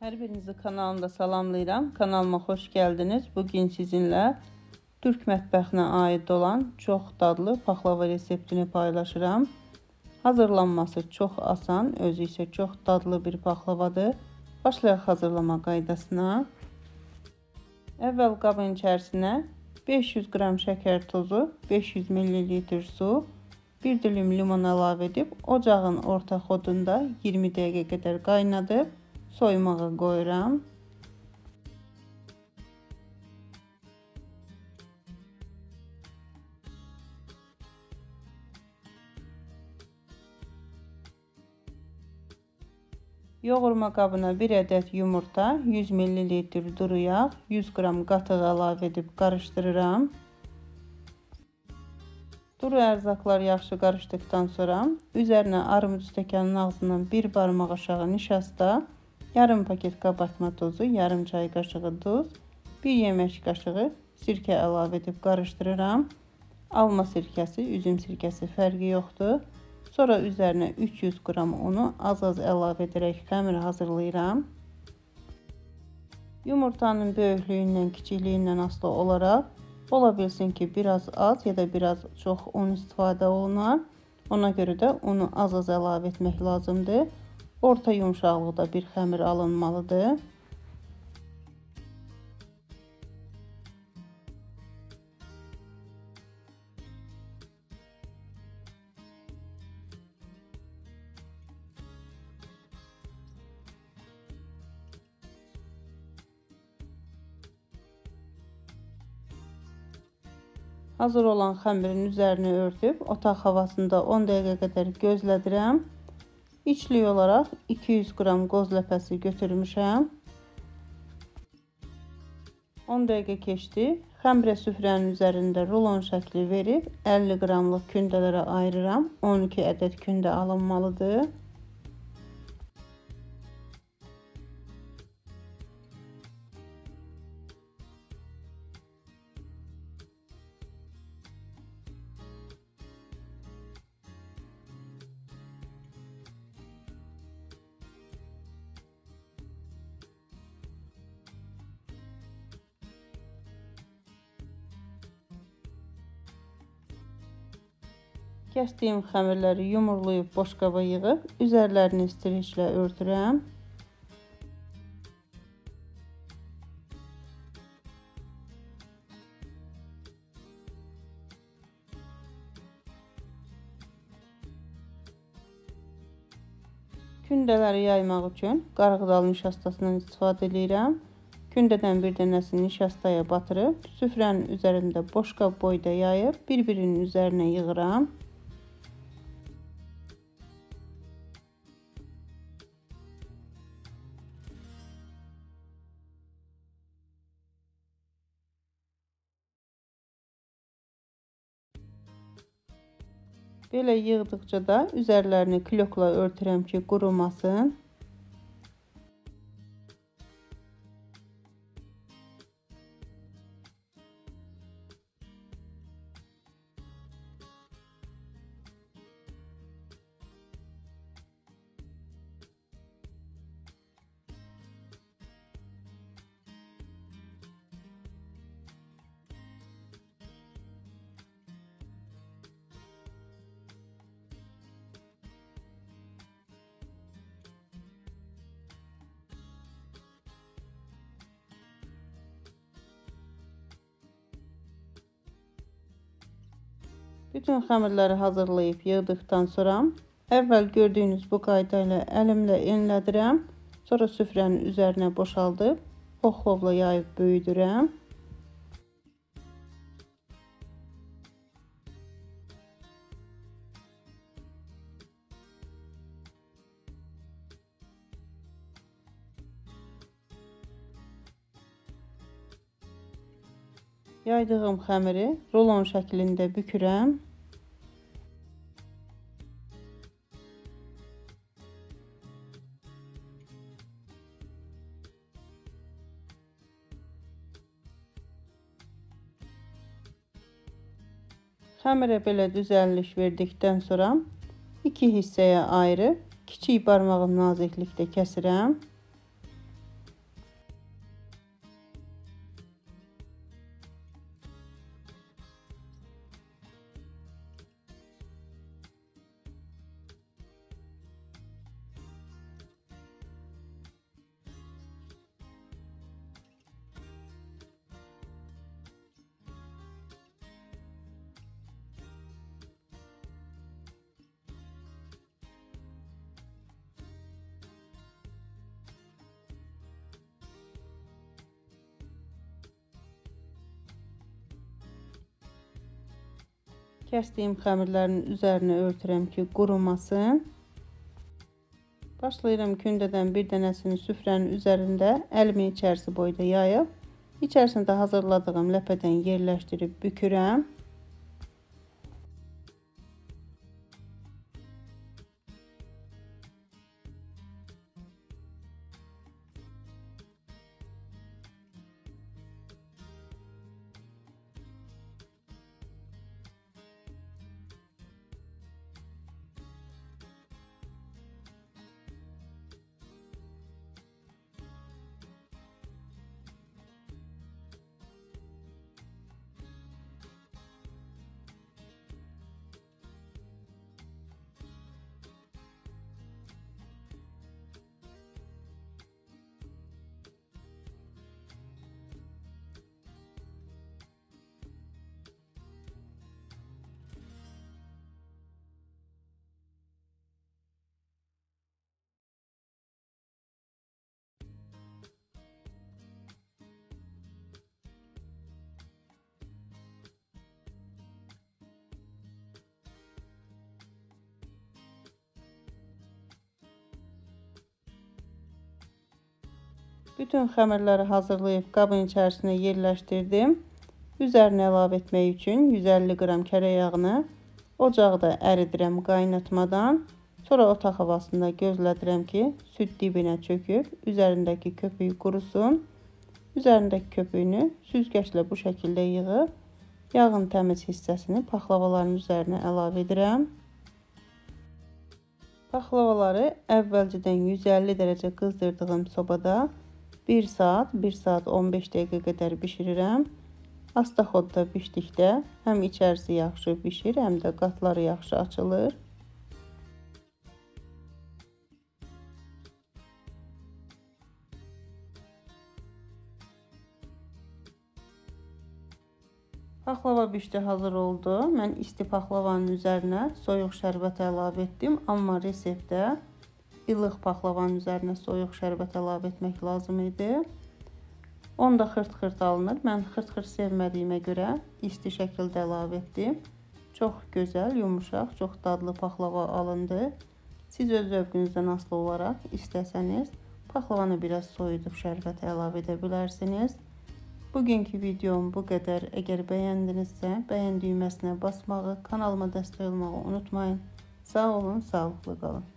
Hər birinizi kanalımda salamlayıram. Kanalıma xoş gəldiniz. Bugün sizinlə Türk mətbəxinə aid olan çox dadlı paxlava reseptini paylaşıram. Hazırlanması çox asan, özü isə çox dadlı bir paxlavadır. Başlayaq hazırlama qaydasına. Əvvəl qabın içərisinə 500 qram şəkər tozu, 500 ml su, 1 dilim limon əlavə edib ocağın orta xodunda 20 dəqiqə qədər qaynadıb soymağa qoyuram. Yoğurma qabına 1 ədəd yumurta, 100 ml duru yağ, 100 qram qatıq əlavə edib qarışdırıram. Duru ərzaqlar yaxşı qarışdıqdan sonra üzərinə armud stəkanının ağzından 1 barmaq aşağı nişasta, yarım paket qabartma tozu, yarım çay qaşığı duz, 1 yemək qaşığı sirkə əlavə edib qarışdırıram. Alma sirkəsi, üzüm sirkəsi fərqi yoxdur. Sonra üzərinə 300 qram unu az-az əlavə edərək xəmir hazırlayıram. Yumurtanın böyüklüyündən, kiçikliyindən asılı olaraq ola bilsin ki, biraz az ya da biraz çox un istifadə olunar. Ona görə də unu az-az əlavə etmək lazımdır. Orta yumşaqlıqda bir xəmir alınmalıdır. Hazır olan xəmirin üzərini örtüb otaq havasında 10 dəqiqə qədər gözlədirəm. İçlik olaraq 200 qram qoz ləpəsi götürmüşəm. 10 dəqiqə keçdi. Xəmirə süfrənin üzərində rulon şəkli verib 50 qramlıq kündələrə ayırıram. 12 ədəd kündə alınmalıdır. Kəsdiyim xəmirləri yumurlayıb boşqaba yığıb, üzərlərini streçlə örtürəm. Kündələri yaymaq üçün qarğıdalı nişastasından istifadə edirəm. Kündədən bir dənəsini nişastaya batırıb, süfrənin üzərində boşqab boyda yayıb, bir-birinin üzərinə yığıram. Belə yığdıqca da üzərlərini klokla örtürəm ki, qurumasın. Bütün xəmirləri hazırlayıb yığdıqdan sonra əvvəl gördüyünüz bu qayda ilə əlimlə enlədirəm. Sonra süfrənin üzərinə boşaldıb oxlovla yayıb böyüdürəm. Yaydığım xəmiri rolon şəklində bükürəm. Xəmirə belə düzəlmiş verdikdən sonra iki hissəyə ayırıb kiçik barmağım naziklikdə kəsirəm. Kəsdiyim xəmirlərin üzərinə örtürəm ki, qurumasın. Başlayıram kündədən bir dənəsini süfrənin üzərində əlimin içərisi boyda yayıb, içərisində hazırladığım ləpədən yerləşdirib bükürəm. Bütün xəmirləri hazırlayıb qabın içərisinə yerləşdirdim. Üzərinə əlavə etmək üçün 150 qram kərə yağını ocaqda əridirəm qaynatmadan. Sonra otaq havasında gözlədirəm ki, süd dibinə çöküb, üzərindəki köpüyü qurusun. Üzərindəki köpüyünü süzgəclə bu şəkildə yığıb, yağın təmiz hissəsini paxlavaların üzərinə əlavə edirəm. Paxlavaları əvvəlcədən 150 dərəcə qızdırdığım sobada 1 saat, 1 saat 15 dəqiqə qədər bişirirəm. Asta xodda bişdikdə həm içərisi yaxşı bişir, həm də qatları yaxşı açılır. Paxlava bişdi, hazır oldu. Mən isti paxlavanın üzərinə soyuq şərbət əlavə etdim, amma reseptdə ilıq paxlavanın üzərinə soyuq şərbət əlavə etmək lazım idi. Onda xırt-xırt alınır. Mən xırt-xırt sevmədiyimə görə isti şəkildə əlavə etdim. Çox gözəl, yumuşaq, çox dadlı paxlava alındı. Siz öz zövqünüzdən asılı olaraq istəsəniz paxlavanı biraz soyudub şərbət əlavə edə bilərsiniz. Bugünkü videom bu qədər. Əgər bəyəndinizsə, bəyən düyməsinə basmağı, kanalıma dəstək olmağı unutmayın. Sağ olun, sağlıqlı qalın.